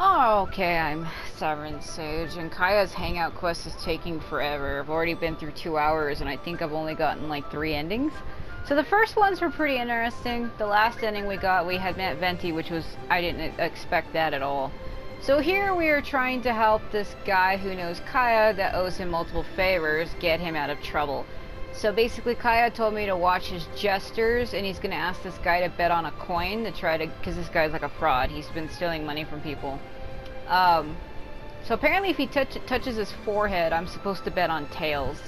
Oh, okay, I'm Sovereign Sage, and Kaeya's hangout quest is taking forever. I've already been through two hours, and I think I've only gotten like three endings. So the first ones were pretty interesting. The last ending we got, we had met Venti, which was, I didn't expect that at all. So here we are trying to help this guy who knows Kaeya that owes him multiple favors get him out of trouble. So basically Kaeya told me to watch his gestures and he's going to ask this guy to bet on a coin to try to, because this guy's like a fraud. He's been stealing money from people. Um, so apparently if he touch, touches his forehead, I'm supposed to bet on tails.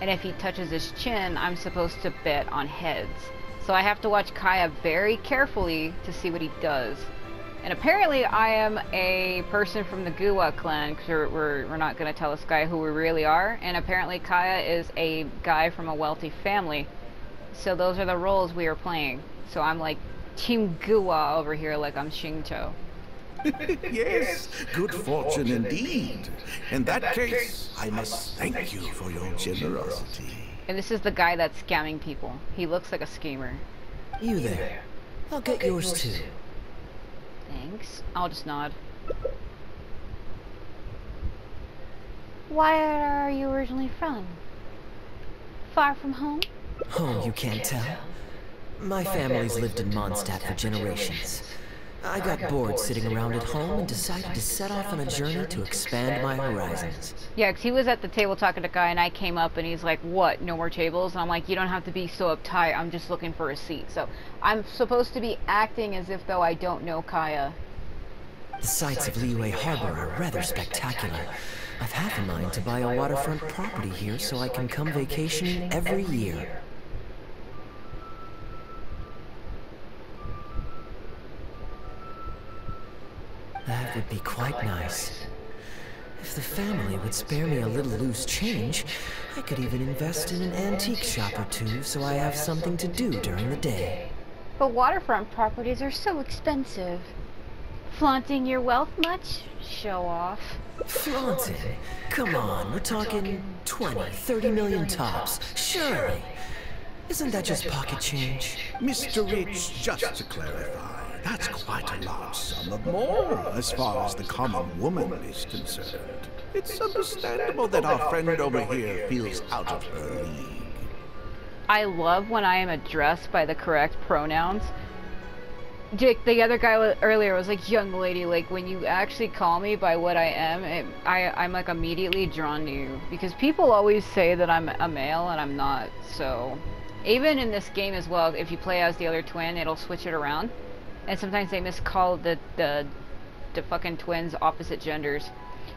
And if he touches his chin, I'm supposed to bet on heads. So I have to watch Kaeya very carefully to see what he does. And apparently I am a person from the Guhua clan, because we're, we're, we're, not going to tell this guy who we really are. And apparently Kaeya is a guy from a wealthy family. So those are the roles we are playing. So I'm like Team Guhua over here, like I'm Xingqiu. yes, good fortune indeed. In that case, I must thank you for your generosity. And this is the guy that's scamming people. He looks like a schemer. You there. I'll get yours too. Thanks. I'll just nod. Where are you originally from? Far from home? Home, you can't tell. My family's lived in Mondstadt for generations. I got bored sitting around at home and decided to set off on a journey to expand my horizons. Yeah, because he was at the table talking to Guy, and I came up and he's like, What? No more tables? And I'm like, You don't have to be so uptight. I'm just looking for a seat. So I'm supposed to be acting as if though I don't know Kaeya. The sights of Liyue Harbor are rather spectacular. I've half a mind to buy a waterfront property here so I can come vacationing every year. That would be quite nice. If the family would spare me a little loose change, I could even invest in an antique shop or two so I have something to do during the day. But waterfront properties are so expensive. Flaunting your wealth much? Show off. Flaunting? Come on, we're talking 20, 30 million tops. Surely. Isn't that just pocket change? Mr. Rich, just to clarify, that's quite a large sum of Mora as far as the common woman is concerned. It's understandable that our friend over here feels out of her league. I love when I am addressed by the correct pronouns. Jake, the other guy earlier was like, young lady, like when you actually call me by what I am, it, I, I'm like immediately drawn to you. Because people always say that I'm a male and I'm not, so. Even in this game as well, if you play as the other twin, it'll switch it around and sometimes they miscall the the the fucking twins opposite genders.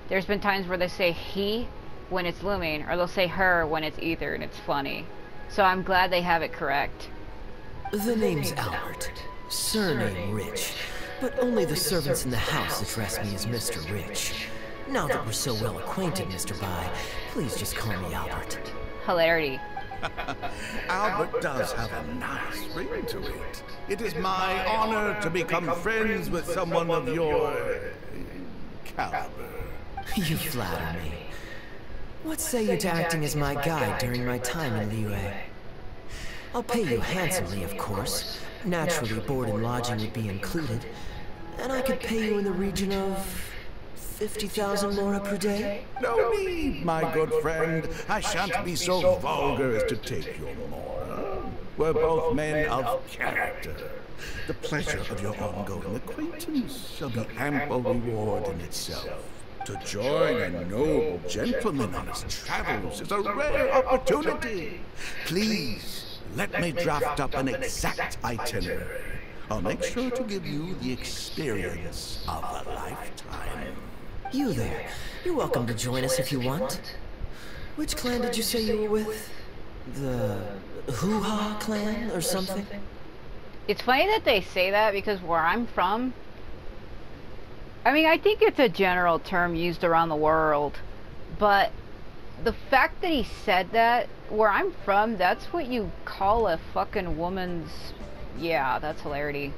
There's been times where they say he when it's Lumine, or they'll say her when it's Aether, and it's funny. So I'm glad they have it correct. The name's Albert. Surname Rich. But only the servants in the house address me as Mr. Rich. Now that we're so well acquainted, Mr. Bai, please just call me Albert. Hilarity. Albert does have a nice ring to it. It is my honor to become friends with someone of your caliber. You flatter me. What say you to acting as my guide during my time in Liyue? I'll pay you handsomely, of course. Naturally, board and lodging would be included. And I could pay you in the region of 50,000 mora per day? No need, my good friend. I shan't be so vulgar as to take your mora. We're both men of character. The pleasure of your ongoing acquaintance shall be ample reward in itself. To join a noble gentleman on his travels is a rare opportunity. Please, let me draft up an exact itinerary. I'll make sure to give you the experience of a lifetime. You there. You're welcome to join us if you want. Which clan did you say you were with? The Hoo-Ha clan or something? It's funny that they say that because where I'm from, I mean, I think it's a general term used around the world, but the fact that he said that, where I'm from, that's what you call a fucking woman's... Yeah, that's hilarity.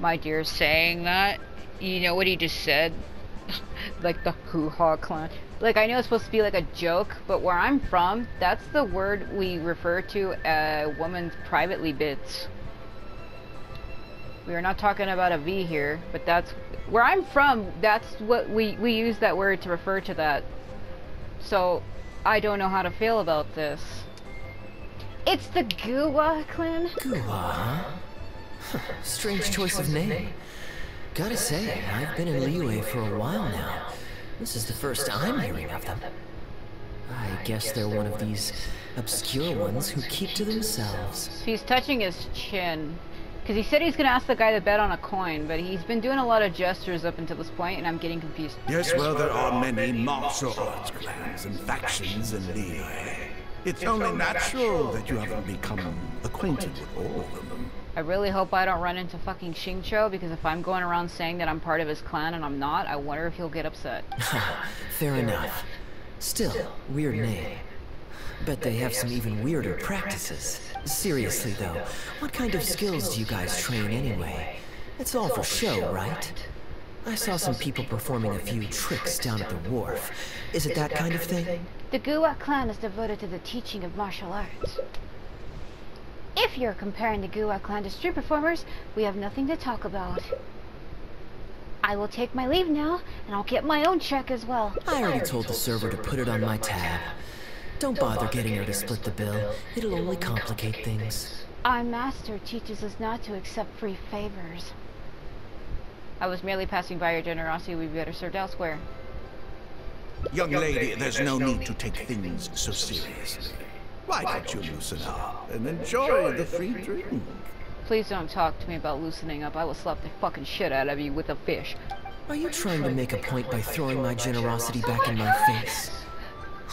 My dear saying that you know what he just said? like the hoo-ha clan. Like, I know it's supposed to be like a joke, but where I'm from, that's the word we refer to a woman's privately bits. We are not talking about a V here, but that's where I'm from. That's what we we use that word to refer to that. So I don't know how to feel about this. It's the Guhua clan. Guhua, huh? Strange choice of name. Gotta say, I've been in Liyue for a while now. This is the first I'm hearing of them. I guess they're one of these obscure ones who keep to themselves. He's touching his chin. Because he said he's going to ask the guy to bet on a coin, but he's been doing a lot of gestures up until this point, and I'm getting confused. Yes, well, there are many martial arts clans and factions in Liyue. It's only natural that you haven't become acquainted with all of them. I really hope I don't run into fucking Xingqiu, because if I'm going around saying that I'm part of his clan and I'm not, I wonder if he'll get upset. Fair enough. Still, weird name. Bet they have some even weirder practices. Seriously though, what kind of skills do you guys train anyway? It's all for show, right? I saw some people performing a few tricks down at the wharf. Is it that kind of thing? The Guhua clan is devoted to the teaching of martial arts. If you're comparing the Guhua clan to street performers, we have nothing to talk about. I will take my leave now, and I'll get my own check as well. I already told the server to put it on my tab. Don't bother getting her to split the bill. It'll only complicate things. Our master teaches us not to accept free favors. I was merely passing by your generosity. We'd better served elsewhere. Young lady, there's no need to take things so seriously. Why don't you loosen up and enjoy the free drink? Please don't talk to me about loosening up. I will slap the fucking shit out of you with a fish. Are you trying to make a point by throwing my generosity back in my face?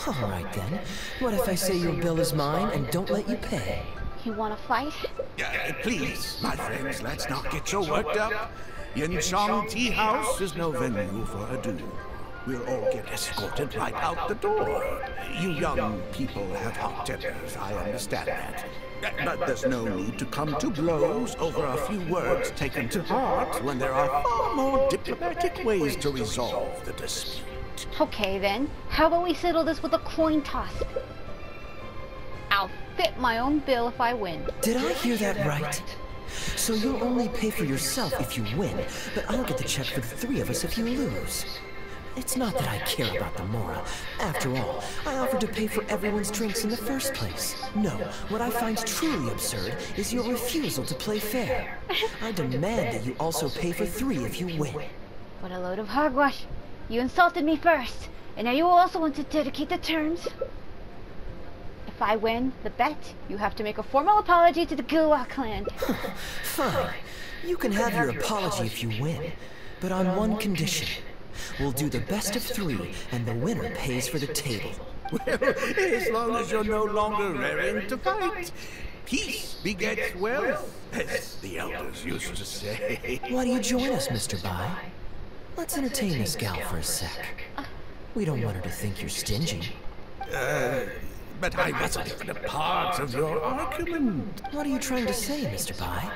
Alright then. What if I say your bill is mine and don't let you pay? You wanna fight? Uh, please, my friends, let's not get so worked up. Yanshang Tea House is no venue for a duel. We'll all get escorted right out the door. You young people have hot tempers, I understand that. But there's no need to come to blows over a few words taken to heart when there are far more diplomatic ways to resolve the dispute. Okay then, how about we settle this with a coin toss? I'll fit my own bill if I win. Did I hear that right? So you'll only pay for yourself if you win, but I'll get the check for the three of us if you lose. It's not that I care about the Mora. After all, I offered to pay for everyone's drinks in the first place. No, what I find truly absurd is your refusal to play fair. I demand that you also pay for three if you win. What a load of hogwash. You insulted me first, and now you also want to dedicate the terms? If I win the bet, you have to make a formal apology to the Guhua clan. Fine. You can have your apology if you win, but on one condition. We'll do the best of three, and the winner pays for the table. Well, as long as you're no longer raring to fight. Peace begets wealth, as the elders used to say. Why do you join us, Mr. Bai? Let's entertain this gal for a sec. We don't want her to think you're stingy. Uh, but I wasn't even a part of your argument. What are you trying to say, Mr. Bai?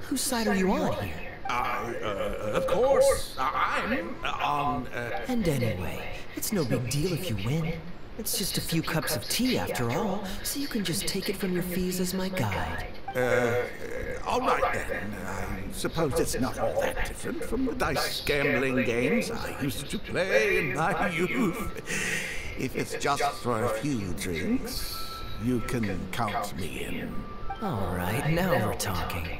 Whose side are you on here? I, uh, of course, I'm on, uh... And anyway, it's no big deal if you win. It's just a few cups of tea after all, so you can just take it from your fees as my guide. Uh, all right then. I suppose it's not all that different from the dice gambling games I used to play in my youth. If it's just for a few drinks, you can count me in. All right, now we're talking.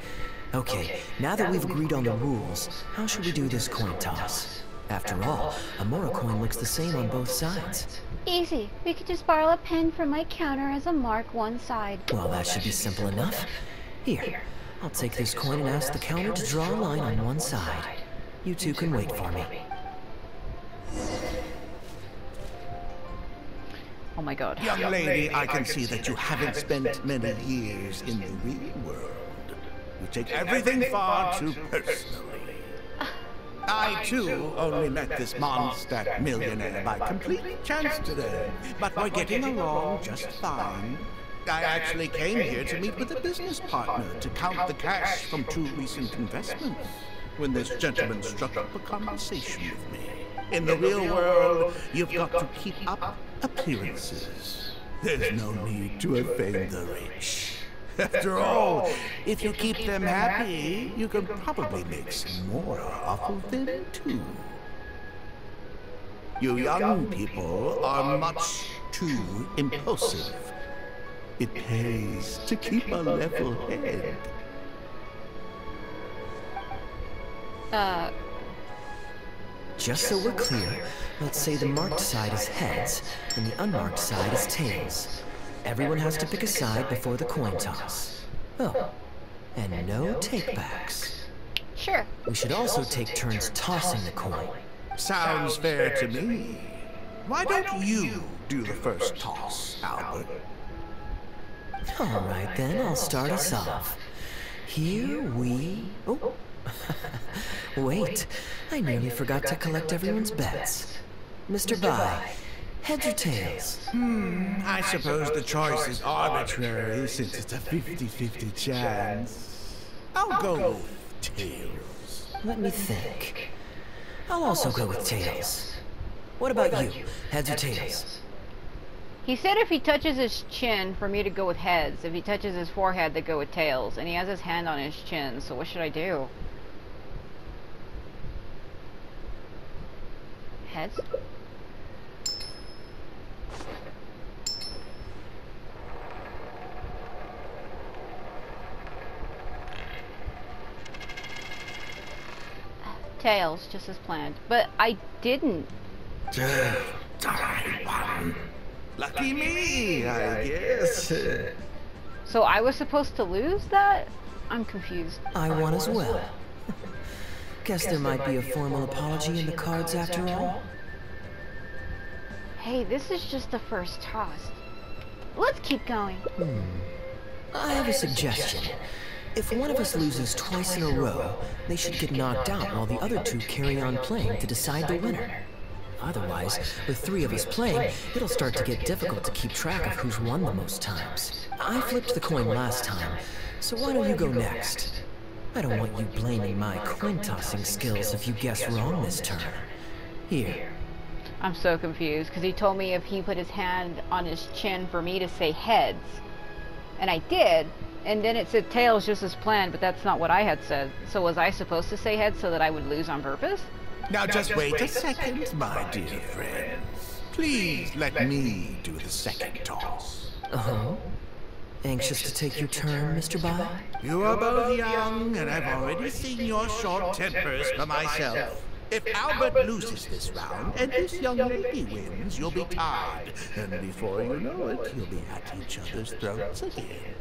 Okay, now that we've agreed on the rules, how should we do this coin toss? After all, a Mora coin looks the same on both sides. Easy. We could just borrow a pen from my counter as a mark one side. Well, that should be simple enough. Here, I'll take this coin and ask the counter to draw a line on one side. You two can wait for me. Oh my god. Young lady, I can see that you haven't spent many years in the real world. You take everything far too personally. I, too, only met this Mondstadt millionaire by complete chance today, but we're getting along just fine. I actually came here to meet with a business partner to count the cash from two recent investments when this gentleman struck up a conversation with me. In the real world, you've got to keep up appearances. There's no need to offend the rich. After all, if you keep them happy, you can probably make some more off of them too. You young people are much too impulsive. It pays to keep a level head. Uh, Just so we're clear, let's say the marked side is heads, and the unmarked side is tails. Everyone has to pick a side before the coin toss. Oh, and no takebacks. sure. We should also take turns tossing the coin. Sounds fair to me. Why don't you do the first toss, Albert? All right then, I'll start us off. Here we... Oh. Wait, I nearly forgot to collect everyone's bets. Mr. Bai, heads or tails? Hmm, I suppose the choice is arbitrary since it's a 50-50 chance. I'll go with tails. Let me think. I'll also go with tails. What about you? Heads or tails? He said if he touches his chin, for me to go with heads. If he touches his forehead, to go with tails. And he has his hand on his chin, so what should I do? Heads? Tails, just as planned. But I didn't. Lucky me, I guess. So I was supposed to lose that? I'm confused. I won as well. Guess there might be a formal apology in the cards after all. Hey, this is just the first toss. Let's keep going. Hmm. I have a suggestion. If one of us loses twice in a row, they should get knocked out while the other two carry on playing to decide the winner. Otherwise, with three of us playing, it'll start to get difficult to keep track of who's won the most times. I flipped the coin last time, so why don't you go next? I don't want you blaming my coin tossing skills if you guess wrong this turn. Here, I'm so confused because he told me if he put his hand on his chin for me to say heads. And I did. And then it said tails just as planned, but that's not what I had said. So was I supposed to say heads so that I would lose on purpose? Now just wait a second, my dear friends. Please let me do the second toss. uh-huh. Anxious to take your turn, Mr. Bai? You are both young, and I've already seen your short tempers for myself. If Albert loses this round and this young lady wins, you'll be tied. And before you know it, you'll be at each other's throats again.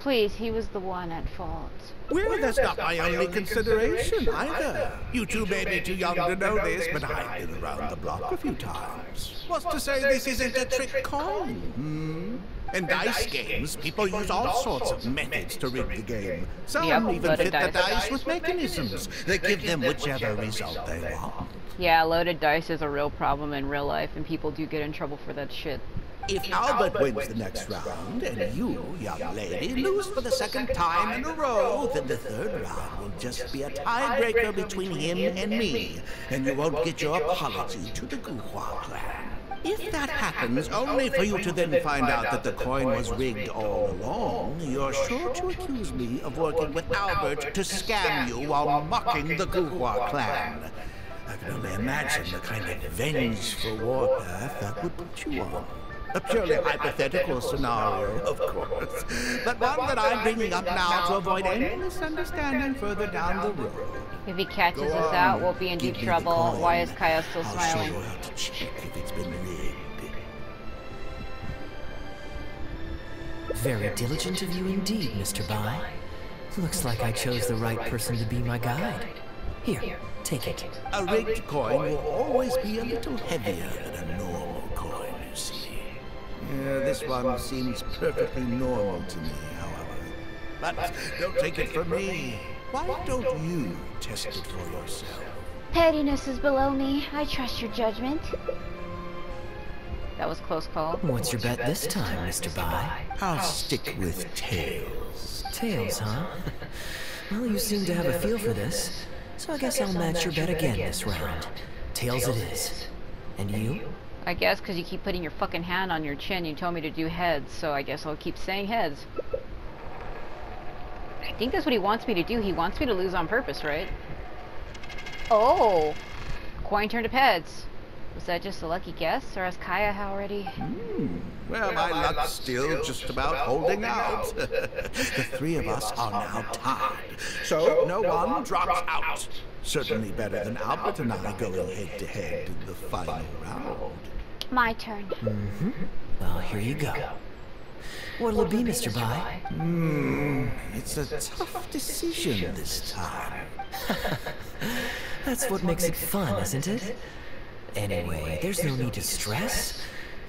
Please, he was the one at fault. Well, that's not my only consideration either. You two may be too young to know this, but I've been around the block a few times. What's to say this isn't a trick coin? Hmm? In dice games, people use all sorts of methods to rig the game. Some Yep, even loaded fit the dice. dice with mechanisms that give them whichever result they want. Yeah, loaded dice is a real problem in real life, and people do get in trouble for that shit. If Albert wins the next round, and you, young lady, lose for the second time in a row, then the third round will just be a tiebreaker between him and me, and you won't get your apology to the Guhua clan. If that happens, only for you to then find out that the coin was rigged all along, you're sure to accuse me of working with Albert to scam you while mocking the Guhua clan. I can only imagine the kind of vengeful warpath that would put you on. A purely hypothetical scenario, of course, but one that I'm bringing up now to avoid any misunderstanding further down the road. If he catches Go us on, out, we'll be in give deep trouble. coin. Why is Kaeya still I'll smiling? show you how to check if it's been rigged. Very diligent of you indeed, Mr. Bai. Looks like I chose the right person to be my guide. Here, take it. A rigged coin will always be a little heavier than a normal coin, you see. Yeah, this one seems perfectly normal to me, however. But don't take it from me. Why don't you test it for yourself? Pettiness is below me. I trust your judgment. That was close call. What's your bet this time, Mr. Bai? I'll stick with tails. Tails, huh? well, you seem to have a feel for this, so I guess I'll match your bet again this round. Tails it is. And you? I guess because you keep putting your fucking hand on your chin, you told me to do heads, so I guess I'll keep saying heads. Think that's what he wants me to do. He wants me to lose on purpose, right? Oh! Coin turned to heads. Was that just a lucky guess, or has Kaeya already... Hmm. Well, my luck's still just about holding out. the three of us are now tied, so no one drops out. Certainly better than Albert and I going head to head in the final round. My turn. Mm-hmm. Well, here you go. What'll it be, Mr. Bai? Hmm, it's a tough decision this time. That's what makes it fun, isn't it? Anyway, there's no need to stress.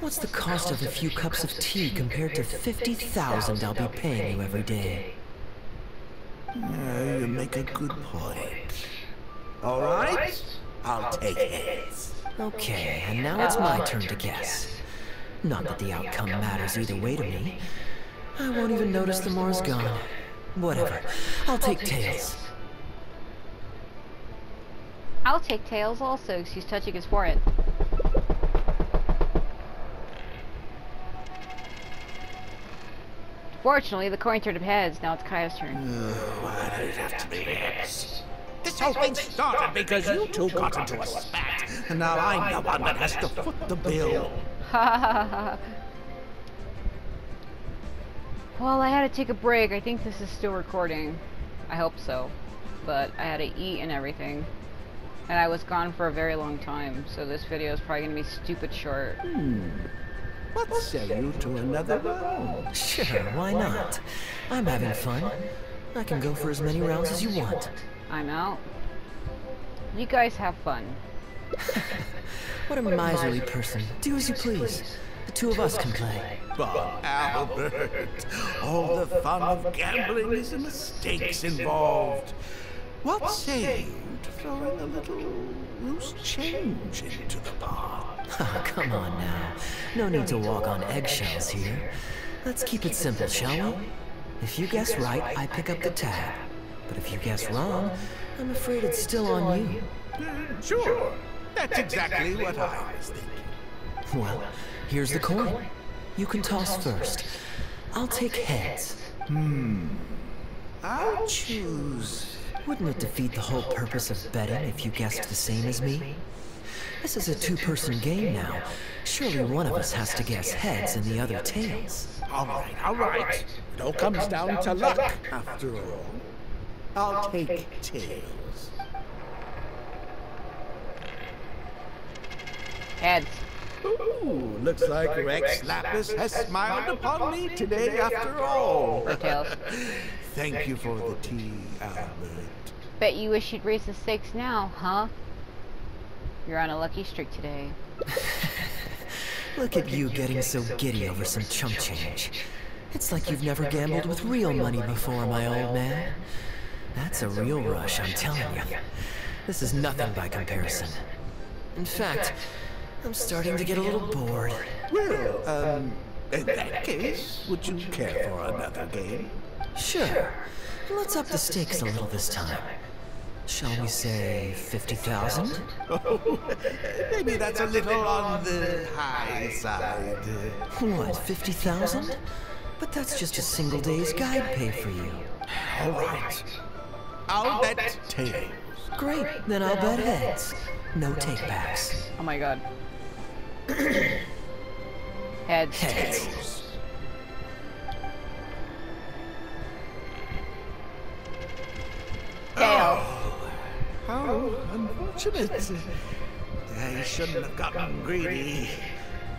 What's the cost of a few cups of tea compared to 50,000 I'll be paying you every day? You make a good point. All right, I'll take it. Okay, and now it's my turn to guess. Not that the outcome matters either way to me. I won't even notice the Mora's gone. Whatever. I'll take tails. I'll take tails also, because he's touching his forehead. Fortunately, the coin turned up heads. Now it's Kaeya's turn. Oh, why did it have to be heads? This whole thing started because you two got into a spat, and now I'm the one that has to foot the bill. well, I had to take a break. I think this is still recording. I hope so. But I had to eat and everything. And I was gone for a very long time, so this video is probably going to be stupid short. Hmm. What say you to another round? Sure, why not? I'm having fun. I can go for as many rounds as you want. I'm out. You guys have fun. what a miserly person. Do as you please. The two of us can play. But Albert, all the fun of gambling is in the mistakes involved. What say you to throwing a little loose change into the pot? Oh, come on now. No need to walk on eggshells here. Let's keep it simple, shall we? If you guess right, I pick up the tab. But if you guess wrong, I'm afraid it's still on you. Uh, sure. That's exactly what I was thinking. Well, here's the coin. You can toss first. I'll take heads. Hmm. I'll choose. Wouldn't it defeat the whole purpose of betting if you guessed the same as me? This is a two-person game now. Surely one of us has to guess heads and the other tails. All right, all right. It all comes down to luck, after all. I'll take tails. Heads. Ooh, looks like Rex Lapis has smiled upon me today after all. Thank you for the tea, Albert. Bet you wish you'd raise the stakes now, huh? You're on a lucky streak today. Look at you getting so giddy over some chump change. It's like you've never gambled with real money before, my old man. That's a real rush, I'm telling you. This is nothing by comparison. In fact, I'm starting to get a little bored. Well, um, in that case, would you care for another game? Sure. Let's up the stakes a little this time. Shall we say 50,000? Oh, maybe that's a little on the high side. What, 50,000? But that's just a single day's guide pay for you. All right. I'll bet tails. Great, then I'll bet heads. No takebacks. Oh my god. Heads. Heads. Tails. Oh. How unfortunate. I shouldn't have gotten greedy.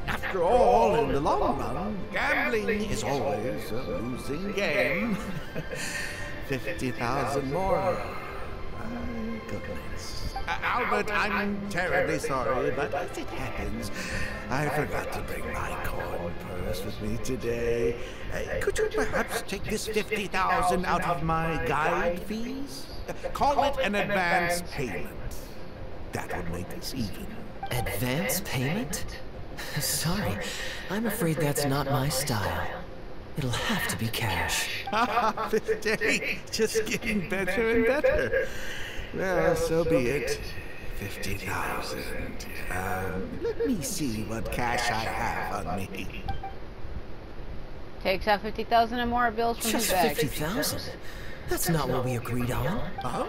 After all, in the long run, gambling is always a losing game. 50,000 Mora. My goodness. Uh, Albert, I'm terribly sorry, but as it happens, I forgot to bring my coin purse with me today. Uh, could you perhaps take this 50,000 out of my guide fees? Uh, call it an advance payment. That would make us even. Advance payment? Sorry, I'm afraid that's not my style. It'll have to be cash. this day just getting better and better. Well, so be it. 50,000. Um, let me see what cash I have on me. Takes out 50,000 and more bills from Just his bag. 50,000? That's not what we agreed on. Huh?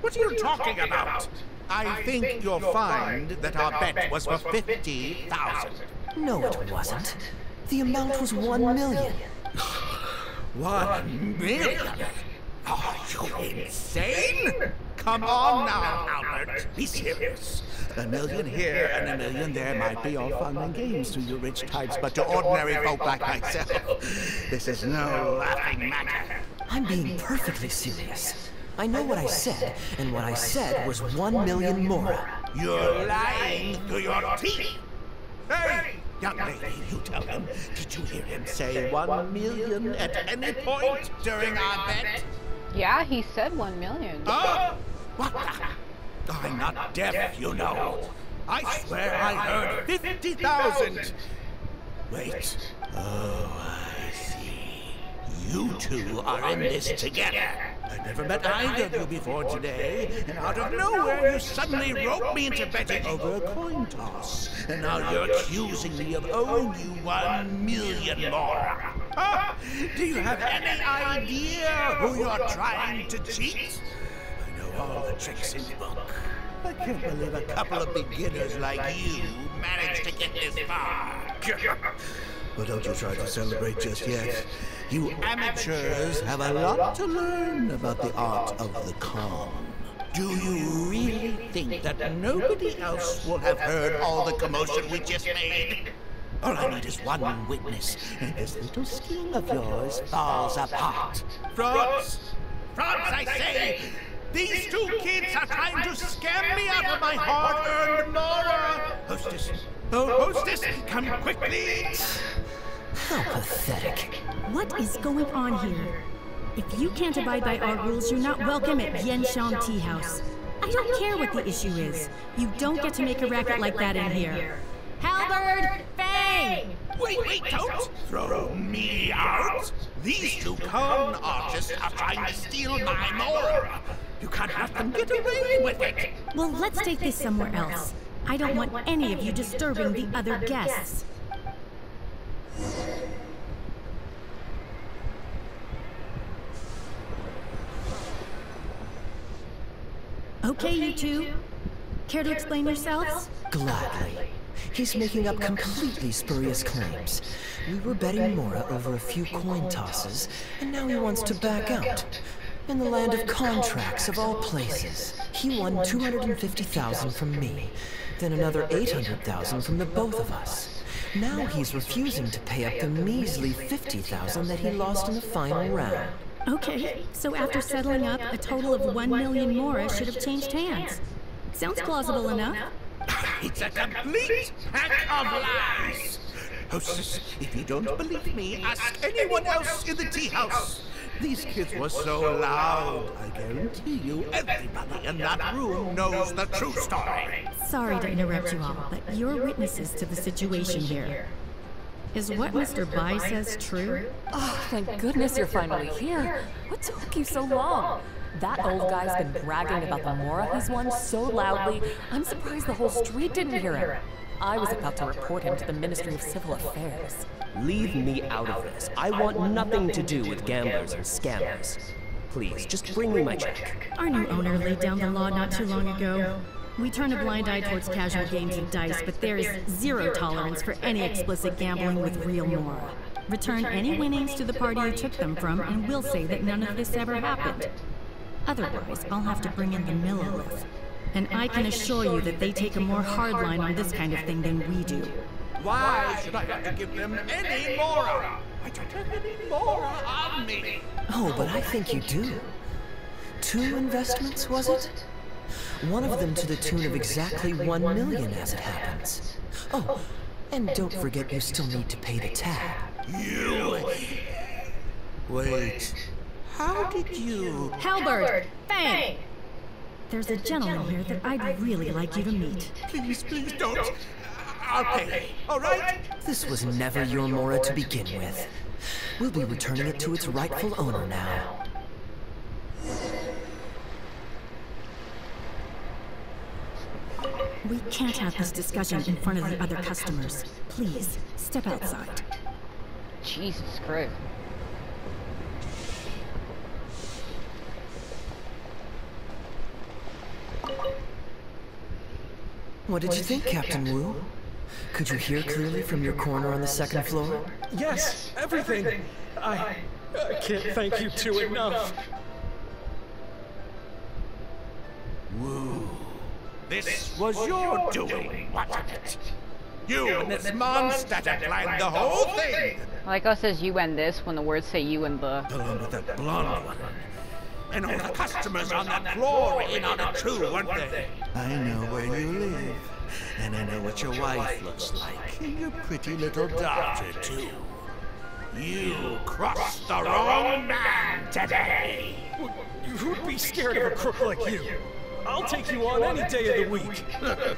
What are you talking about? I think you'll find that our bet was for 50,000. No, it wasn't. The amount was one million. One million? Are you insane? Come on now, Albert. Be serious. A million here and a million there might be all fun and games to you rich types, but to ordinary folk like myself, this is no laughing matter. I'm being perfectly serious. I know what I said, and what I said was one million Mora. You're lying to your teeth. Hey, young lady, you tell him. Did you hear him say one million at any point during our bet? Yeah, he said one million. Huh? What the? I'm not deaf, you know. I swear I heard 50,000. Wait. Oh, I see. You two are in this together. I never met either of you before today, and out of nowhere you suddenly roped me into betting over a coin toss. And now you're accusing me of owing you one million Mora. Huh? Do you have any idea who you're trying to cheat? All the tricks in the book. I can't believe a couple of beginners like you managed to get this far. Well, don't you try to celebrate just yet. You amateurs have a lot to learn about the art of the con. Do you really think that nobody else will have heard all the commotion we just made? All I need is one witness, and this little scheme of yours falls apart. Franz! Franz, I say! These two kids are trying to scam me out of my hard-earned Mora! Hostess! Oh, hostess, come quickly! How pathetic. What is going on here? If you can't abide by our rules, you're not welcome at Yanshang Tea House. I don't care what the issue is. You don't get to make a racket like that in here. Halberd! Fang! Wait, wait, don't throw me out! These two con artists are trying to steal my Mora! You can't let them get away with it! Well, let's take this somewhere else. I don't want any of you disturbing the other guests. Okay, you two. Care to explain yourselves? Gladly. He's making up completely spurious claims. We were betting Mora over a few coin tosses, and now he wants to back out. In the land of contracts, of all places. He won 250,000 from me, then another 800,000 from the both of us. Now he's refusing to pay up the measly 50,000 that he lost in the final round. Okay, so after settling up, a total of one million Mora should have changed hands. Sounds plausible enough. It's a complete pack of lies! Oh, Hostess, if you don't believe me, ask anyone else in the tea house. These kids were so loud. I guarantee you, everybody in that room knows the true story. Sorry to interrupt you all, but you're witnesses to the situation here. Is what Mr. Bai says true? Oh, thank goodness you're finally here. What took you so long? That old guy's been bragging about the Mora he's won so loudly, I'm surprised the whole street didn't hear him. I was about to report him to the Ministry of Civil Affairs. Leave me out of this. I want nothing to do with gamblers and scammers. Please, just bring me my check. Our new owner laid down the law not too long ago. We turn a blind eye towards casual games of dice, but there is zero tolerance for any explicit gambling with real Mora. Return any winnings to the party you took them from, and we'll say that none of this ever happened. Otherwise, I'll have to bring in the Millilith. And I can assure you that they take a more hard line on this kind of thing than we do. Why should I have to give them any Mora? I don't have any Mora on me. Oh, but I think you do. Two investments, was it? One of them to the tune of exactly one million as it happens. Oh, and don't forget you still need to pay the tab. You. Wait. How did you. Halberd! Fang! There's a gentleman here that I'd really like you to meet. Please, please don't. I'll pay. All right? This was never your Mora to begin with. We'll be returning it to its rightful owner now. We can't have this discussion in front of the other customers. Please, step outside. Jesus Christ. What did you think, Captain Wu? Could you hear clearly from your corner on the second floor? Yes, everything. I, I can't thank you two enough. Woo. This was your doing, wasn't it? You and this monster that planned the whole thing! I like us it says you and this when the words say you and the. The one with that blonde one. And all the customers on that floor were in on it too, weren't they? I know where you live. And I know what your wife looks like. And your pretty little daughter, too. You crossed the wrong man today! Who'd be scared of a crook like you? I'll take you on any day of the week.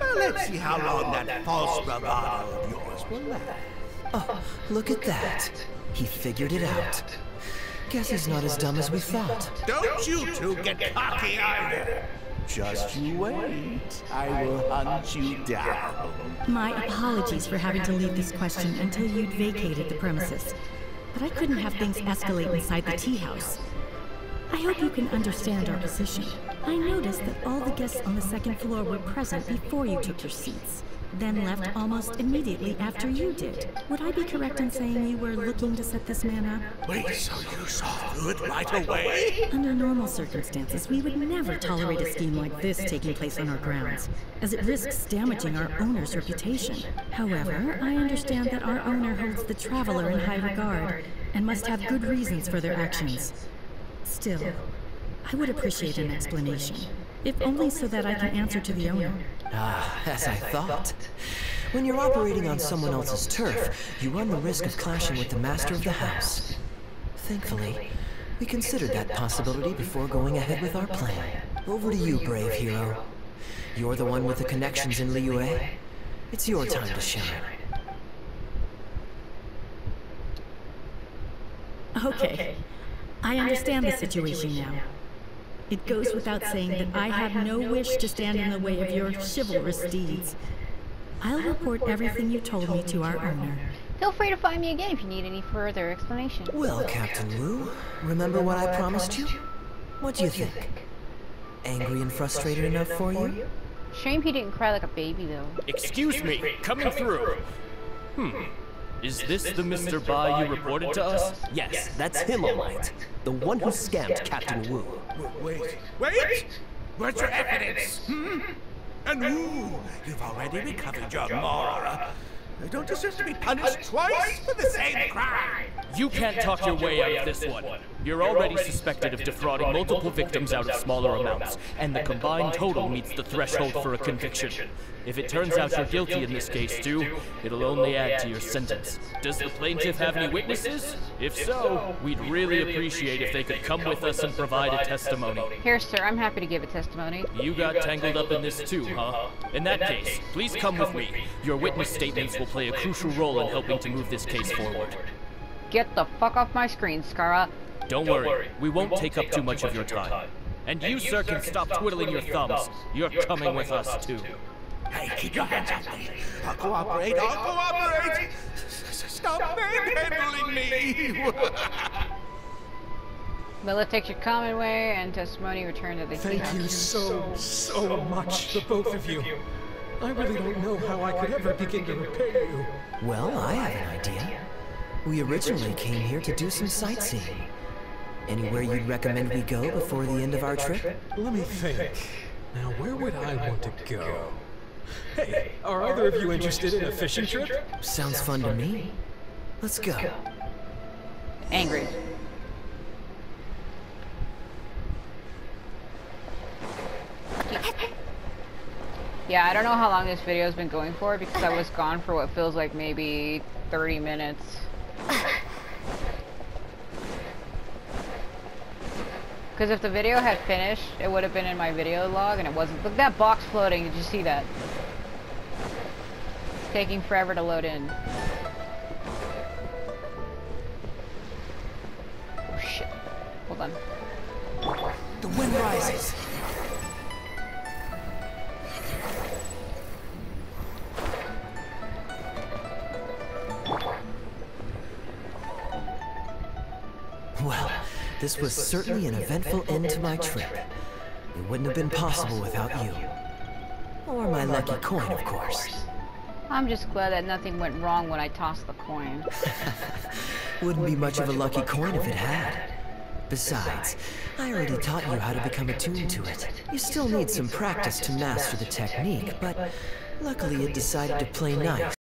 Well, let's see how long that false bravado of yours will last. Oh, look at that. He figured it out. Guess he's not as dumb as we thought. Don't you two get cocky either. Just you wait. I will hunt you down. My apologies for having to leave this question until you'd vacated the premises. But I couldn't have things escalate inside the tea house. I hope you can understand our position. I noticed that all the guests on the second floor were present before you took your seats, then left almost immediately after you did. Would I be correct in saying you were looking to set this man up? Wait, so you saw through it right away? Under normal circumstances, we would never tolerate a scheme like this taking place on our grounds, as it risks damaging our owner's reputation. However, I understand that our owner holds the Traveler in high regard, and must have good reasons for their actions. Still, I would appreciate an explanation, if only so that I can answer to the owner. Ah, as I thought. When you're operating on someone else's turf, you run the risk of clashing with the master of the house. Thankfully, we considered that possibility before going ahead with our plan. Over to you, brave hero. You're the one with the connections in Liyue. It's your time to shine. Okay, I understand the situation now. It goes without saying that I have no wish to stand in the way of your chivalrous deeds. I'll report everything you told me to our owner. Feel free to find me again if you need any further explanation. Well, Captain Wu, remember what I promised you? What do you think? Angry and frustrated enough for you? Shame he didn't cry like a baby though. Excuse me, coming through. Hmm. Is this the Mr. Bai you reported to us? Yes, that's him, all right. The one who scammed Captain Wu. Wait, wait! Where's your evidence? Hmm? And ooh, you've already recovered your Mora. You don't deserve to be punished twice for the same crime. You can't talk your way out of this one. You're already suspected of defrauding multiple victims out of smaller amounts, and the combined total meets the threshold for a conviction. If it turns out you're guilty in this case too, it'll only add to your sentence. Does the plaintiff have any witnesses? If so, we'd really appreciate if they could come with us and provide a testimony. Here, sir, I'm happy to give a testimony. You got tangled up in this too, huh? In that case, please come with me. Your witness statements will play a crucial role in helping to move this case forward. Get the fuck off my screen, Skara. Don't worry, we won't take up too much of your time. And you, sir, can stop twiddling your thumbs. You're coming with us too. Hey, keep your hands off me. I'll cooperate, I'll cooperate. S- Stop manhandling me. Miller takes your common way and testimony returned to the Thank tea you house. so, so much, the both of you. I really don't know how I could ever begin to repay you. Well, I have an idea. We originally came here to do some sightseeing. Anywhere you'd recommend we go before the end of our trip? Let me think. Now, where would I want to go? Hey, are either of you interested in a fishing trip? Sounds fun to me. Let's go. Angry. Yeah, I don't know how long this video's been going for because I was gone for what feels like maybe 30 minutes. Because if the video had finished, it would have been in my video log and it wasn't. Look at that box floating, did you see that? It's taking forever to load in. This was certainly an eventful end to my trip. It wouldn't have been possible without you. Or my lucky coin, of course. I'm just glad that nothing went wrong when I tossed the coin. Wouldn't be much of a lucky coin if it had. Besides, I already taught you how to become attuned to it. You still need some practice to master the technique, but luckily it decided to play nice.